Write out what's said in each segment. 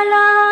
মালা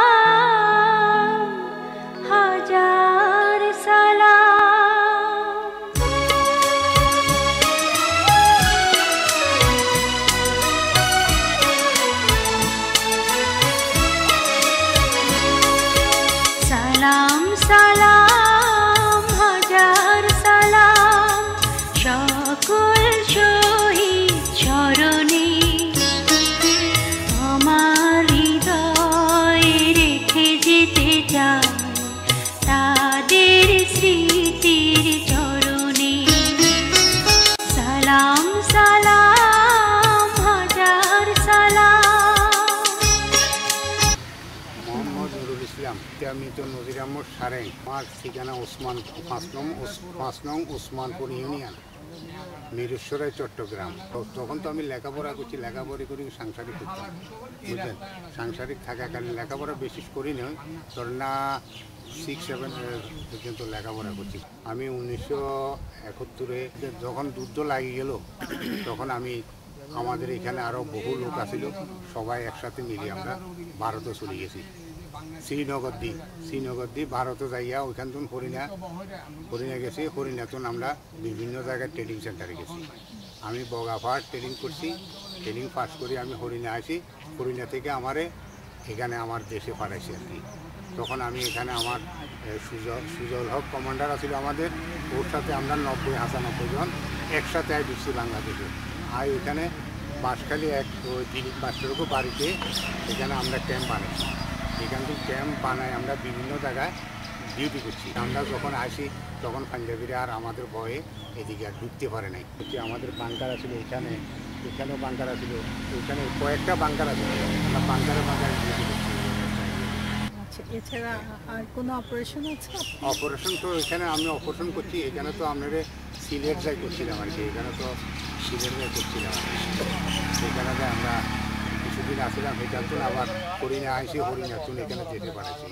ইসলাম আমি তো নজির আহমদ সারেং। আমার ঠিকানা ওসমান, পাঁচ নং পাঁচ নং ওসমানপুর ইউনিয়ন মিরেশ্বরায় চট্টগ্রাম। তখন তো আমি লেখাপড়া করছি, লেখাপড়া করি সাংসারিক করতাম, বুঝলেন? সাংসারিক থাকাকালীন লেখাপড়া বেশি করি নয়, ধর না সিক্স সেভেন পর্যন্ত লেখাপড়া করছি। আমি উনিশশো একাত্তরে যখন যুদ্ধ লাগিয়ে গেল, তখন আমি, আমাদের এখানে আরও বহু লোক আছিল সবাই একসাথে মিলে আমরা ভারতে চলে গেছি। শ্রীনগর দি শ্রীনগর দি ভারতে যাইয়া ওইখান থেকে হরিণা হরিণা গেছি। হরিণাতন আমরা বিভিন্ন জায়গায় ট্রেনিং সেন্টারে গেছি। আমি বগাফাট ট্রেনিং করছি। ট্রেনিং পাস করে আমি হরিণা আসি হরিণা থেকে আমারে এখানে আমার দেশে পাঠাইছি আর কি। তখন আমি এখানে আমার সুজল সুজল হক কমান্ডার আছিল আমাদের। ওর সাথে আমরা নব্বই হাসানব্বই জন একসাথে আই ঢুকছি বাংলাদেশে। আর ওখানে বাঁশখালী এক দিলীপ মাস্টারকে বাড়িতে এখানে আমরা ক্যাম্প বানাইছি। এখান থেকে ক্যাম্প বানায় আমরা বিভিন্ন জায়গায় ডিউটি করছি। আমরা যখন আসি তখন পাঞ্জাবিরা আর আমাদের ভয়ে এদিকে আর ঢুকতে পারে নাই। হচ্ছে আমাদের বাংকার আছিল এখানে এখানেও বাংকার আছিল ওইখানে কয়েকটা বাংকার আছে। আমরা বাংকারে বাংকারে ডিউটি করছি। আচ্ছা এছাড়া আর কোনো অপারেশন আছে অপারেশন তো এখানে আমি অপারেশন করছি এখানে তো আপনাদের সিলেট যাই করছিলাম আর কি এখানে তো সিলেট যাই করছিলাম আর কি। সেখানে যে আমরা কিছুদিন আসছিলাম এখান তো আবার হরিণা আসি হরিণা তুন এখানে যেতে পারছি।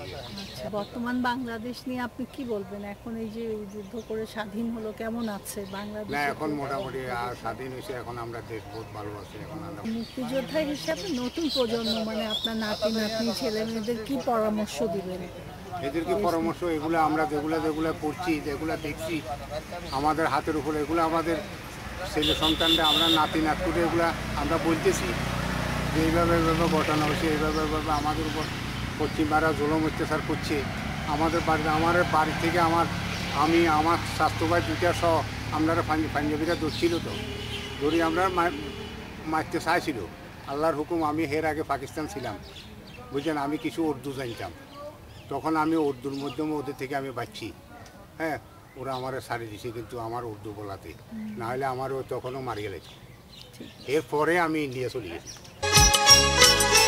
আচ্ছা বর্তমান বাংলাদেশ নিয়ে আপনি কি বলবেন? এখন এই যে যুদ্ধ করে স্বাধীন হলো কেমন আছে বাংলাদেশ? না এখন মোটামুটি আর স্বাধীন হয়েছে এখন আমরা দেশ বহুত ভালো আছি এখন আমরা মুক্তিযোদ্ধা হিসাবে নতুন প্রজন্ম মানে আপনার নাতি নাতনি ছেলে মেয়েদের কি পরামর্শ দিবেন? এদেরকে পরামর্শ? এগুলো আমরা যেগুলো যেগুলো করছি যেগুলো দেখছি আমাদের হাতের উপরে এগুলো আমাদের ছেলে সন্তানরা আমরা নাতি নাতকুটে এগুলো আমরা বলতেছি। যে এইভাবে এইভাবে ঘটনা হচ্ছে এইভাবে এইভাবে আমাদের উপর পশ্চিমারা জুলম অত্যাচার করছে। আমাদের বাড়িতে আমার বাড়ি থেকে আমার আমি আমার স্বাস্থ্য ভাই দুইটা সহ আপনারা পাঞ্জ- পাঞ্জাবিরা ধরছিল তো। ধরি আমরা মারতে চাইছিল। আল্লাহর হুকুম আমি এর আগে পাকিস্তান ছিলাম। বুঝলেন? আমি কিছু উর্দু জানতাম। তখন আমি উর্দুর মাধ্যমে ওদের থেকে আমি বাঁচছি। হ্যাঁ? ওরা আমার সারি দিছে কিন্তু আমার উর্দু বলাতে। না হলে আমার ও তখনও মারিয়ে গেছে এরপরে আমি ইন্ডিয়া চলে গেছি। Yeah.